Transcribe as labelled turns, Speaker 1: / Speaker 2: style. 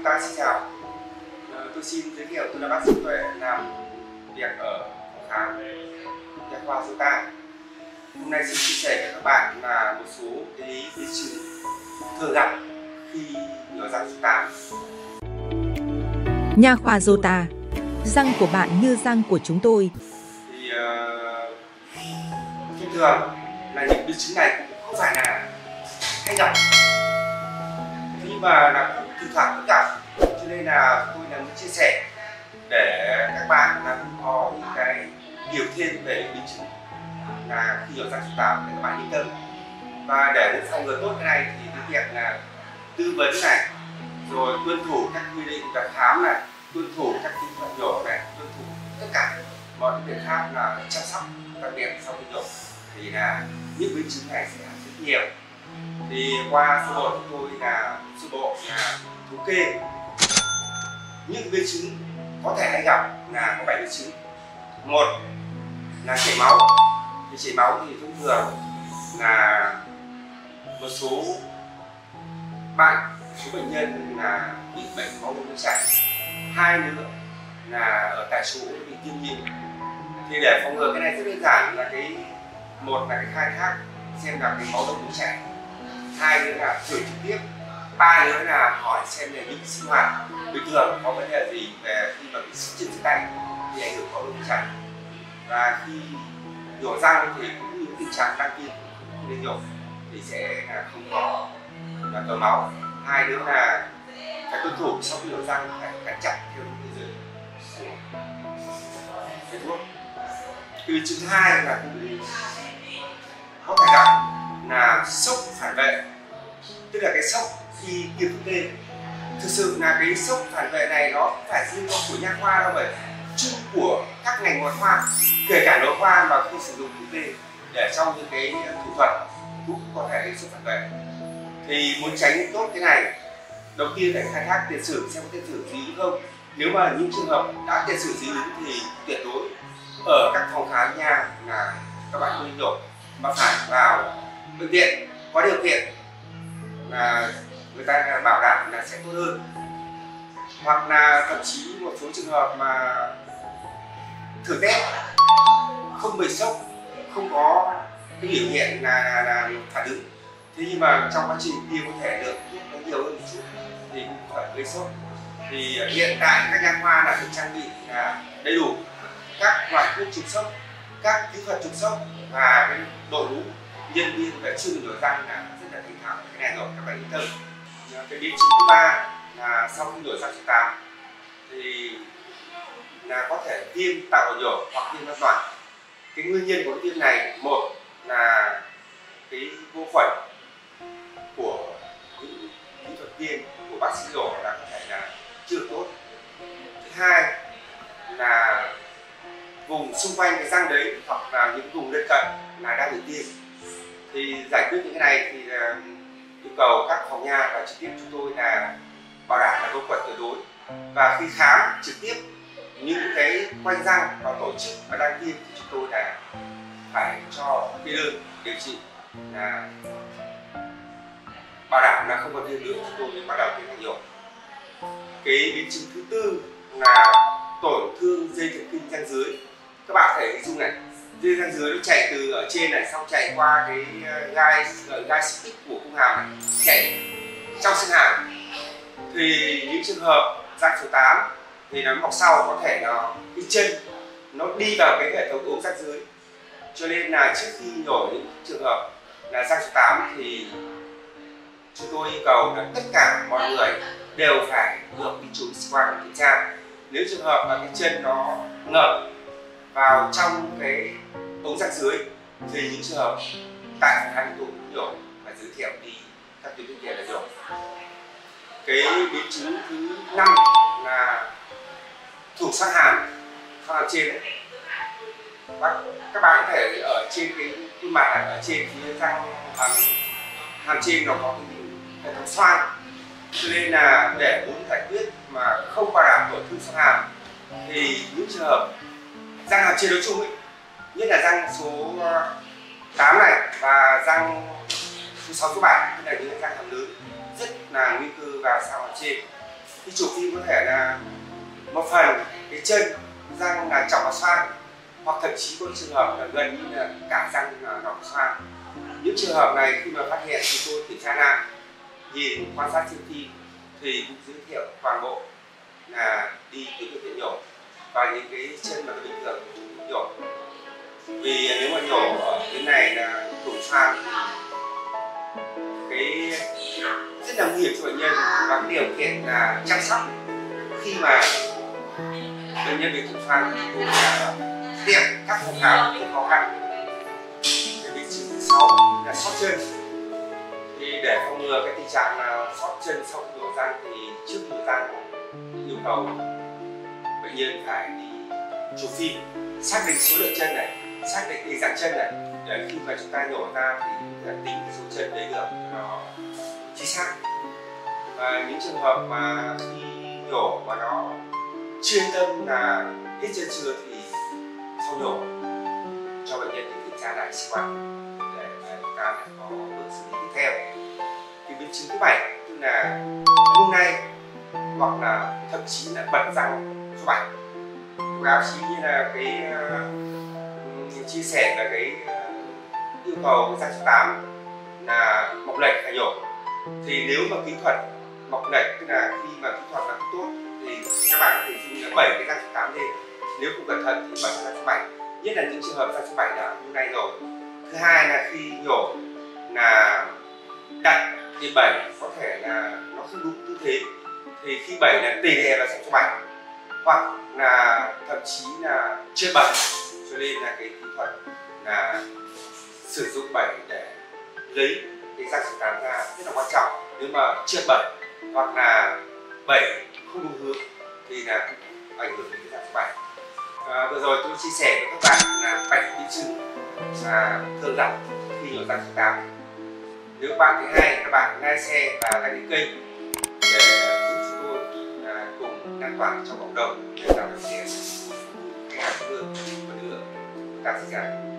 Speaker 1: Chúng ta xin chào. Ờ, Tôi xin giới thiệu tôi là bác sĩ Tuệ làm việc ở phòng khám Nha khoa Sota Hôm nay xin chia sẻ với các bạn là một số cái biến chứng thường gặp khi nhổ răng số 8
Speaker 2: Nha khoa Jota Răng của bạn như răng của chúng tôi.
Speaker 1: thì uh, thông thường là những biến chứng này cũng không phải là hay gặp nhưng mà là cũng thỉnh thoảng cũng gặp cho nên là tôi là muốn chia sẻ để các bạn là cũng có những cái hiểu thêm về biến chứng. Là khi ở răng số 8 để các bạn yên tâm. Và để muốn phòng ngừa tốt cái này thì cái việc là tư vấn này, rồi tuân thủ các quy định đặt khám này, tuân thủ các kỹ thuật nhổ này, tuân thủ tất cả mọi cái biện pháp là chăm sóc đặc biệt sau khi nhổ. Thì là những biến chứng này sẽ rất nhiều thì qua sơ bộ chúng tôi là sơ bộ là thống kê. Những biến chứng có thể hay gặp là có bảy biến chứng. Một là chảy máu. Thì chảy máu thì thông thường là một số bạn, số bệnh nhân là bị bệnh máu đông chảy. Hai nữa là ở tại chỗ bị tiêm nhiễm thì để phòng ngừa cái này rất đơn giản là cái, một là cái khai thác, xem là cái máu đông chảy hai nữa là gửi trực tiếp. Ba nữa là hỏi xem là những sinh hoạt. Bình thường có vấn đề gì về khi mà bị sức trên sức tay thì ảnh hưởng có tình trạng và khi nhổ răng thì cũng như tình trạng đăng tiên không nên nhổ thì sẽ là không có. Là cờ máu. Hai nữa là phải tuân thủ sau khi nhổ răng phải cắn chặt theo đúng quy dẫn của thầy thuốc. Từ chữ hai là cũng có thể đọc là sốc phản vệ tức là cái sốc khi tiêm thuốc tê thực sự là cái sốc phản vệ này nó không phải riêng của nha khoa đâu vậy chung của các ngành ngoại khoa, kể cả nội khoa mà khi sử dụng thuốc tê để trong những cái thủ thuật cũng có thể gây sốc phản vệ. Thì muốn tránh tốt cái này, đầu tiên phải khai thác tiền sử xem có tiền sử gì không. Nếu mà những trường hợp đã tiền sử gì ứng thì tuyệt đối ở các phòng khám nha là các bạn không nên nhổ mà phải vào bệnh viện, có điều kiện là người ta bảo đảm là sẽ tốt hơn. Hoặc là thậm chí một số trường hợp mà thử test không bị sốc không có cái biểu hiện là, là, là phản ứng. Thế nhưng mà trong quá trình tiêm có thể lượng thuốc nó nhiều hơn một chút thì cũng phải gây sốc. Thì hiện tại các nha khoa đã được trang bị là đầy đủ các loại thuốc trục sốc các kỹ thuật trục sốc và cái đội ngũ nhân viên về chuyên nhổ răng là rất là thành thạo cái này rồi, các bạn yên tâm cái biến chứng thứ ba là sau khi đổi răng số 8 thì là có thể viêm tạo ổ nhổ hoặc viêm hoàn toàn cái nguyên nhân của viêm này, một là cái vô khuẩn của những kỹ thuật viên, của bác sĩ rổ là có thể là chưa tốt. Thứ hai là vùng xung quanh cái răng đấy hoặc là những vùng lân cận là đang bị tiêm thì giải quyết những cái này thì là yêu cầu các phòng nha và trực tiếp chúng tôi là bảo đảm là vô khuẩn tuyệt đối. Và khi khám trực tiếp những cái quanh răng và tổ chức và đăng tiêm thì chúng tôi là phải cho cái đơn, điều trị là bảo đảm là không còn viêm nữa chúng tôi mới bắt đầu tiến hành nhổ cái biến chứng thứ tư là tổn thương dây thần kinh răng dưới. Các bạn thể hình dung này dây răng dưới nó chạy từ ở trên này, xong chạy qua cái gai gai xích của cung hàm này. Chạy trong xương hàm thì những trường hợp răng số 8 thì nó mọc sau, có thể nó cái chân nó đi vào cái hệ thống ống răng dưới. Cho nên là trước khi nhổ những trường hợp là răng số 8 thì chúng tôi yêu cầu là tất cả mọi người đều phải được đi chụp x-quang kiểm tra. Nếu trường hợp mà cái chân nó ngập vào trong cái ống răng dưới. Thì những trường hợp tại phòng khám tôi cũng nhiều phải giới thiệu đi các tuyến bệnh viện được. Cái biến chứng thứ năm là thủng sát hàm sắc hàm trên đấy. Các, các bạn có thể ở trên cái khuôn mặt này, ở trên phía răng hàm, hàm trên nó có cái hệ thống xoang. Cho nên là để muốn giải quyết mà không bảo đảm tổn thương sắc hàm thì những trường hợp răng hàm trên đối chung ấy. Nhất là răng số ờ, 8 này và răng số 6 số 7 tức là những răng hàm lớn, rất là nguy cơ vào sau hàm trên. Khi chụp phim có thể là một phần cái chân răng là chọc vào xoang, hoặc thậm chí có trường hợp là gần như là cả răng là đọc xoang. Những trường hợp này khi mà phát hiện thì tôi kiểm tra lại, nhìn quan sát trên phim thì cũng giới thiệu toàn bộ là đi cái bệnh viện nhổ và những cái chân mà bình thường cũng nhổ. Vì nếu mà nhổ ở cái này là thủng sang cái rất là nguy hiểm cho bệnh nhân. Và cái điều kiện là chăm sóc, khi mà bệnh nhân bị thủng phan cũng là tiệm các phòng khám cũng khó khăn. Cái vị trí thứ sáu là sót chân. Thì để phòng ngừa cái tình trạng là sót chân sau khi răng thì trước nhổ răng yêu cầu bệnh nhân phải đi chụp phim, xác định số lượng chân này, xác định cái dạng chân này. Để khi mà chúng ta nhổ ra thì có tính cái số chân đấy được, nó chính xác. Và những trường hợp mà khi nhổ mà nó chuyên tâm là hết chân chưa thì sau nhổ cho bệnh nhân đi kiểm tra lại sức khỏe để chúng ta phải có bước xử lý tiếp theo. Thì biến chứng thứ bảy, tức là hôm nay hoặc là thậm chí là bật răng số bảy báo chí như là cái uh, chia sẻ về cái uh, yêu cầu răng số 8 là mọc lệch phải nhổ. Thì nếu mà kỹ thuật mọc lệch tức là khi mà kỹ thuật là không tốt thì các bạn có thể dùng là bảy cái răng số 8 lên. Nếu không cẩn thận thì bật răng số 7 nhất là những trường hợp răng số 7 đã như này rồi. Thứ hai là khi nhổ là đặt thì bảy có thể là nó không đúng tư thế. Thì khi bảy là tỷ lệ là răng số bảy hoặc là thậm chí là chưa bẩn cho nên là cái kỹ thuật là sử dụng bảy để lấy cái răng số 8 ra rất là quan trọng. Nếu mà chia bẩn hoặc là bảy không đúng hướng thì là cũng ảnh hưởng đến cái răng số 7 à, vừa rồi tôi chia sẻ với các bạn là bảy biến chứng là thường gặp khi ở răng số 8 nếu bạn thấy hay các bạn like xe và đăng ký kênh để lan tỏa trong cộng đồng để tạo điều kiện cho khách hàng hơn và đưa ơn các.